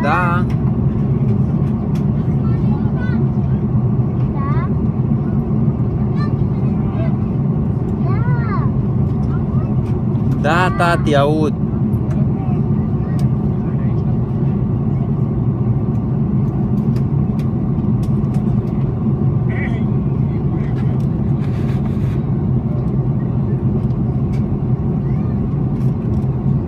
andar. Dá, Tati, a outra.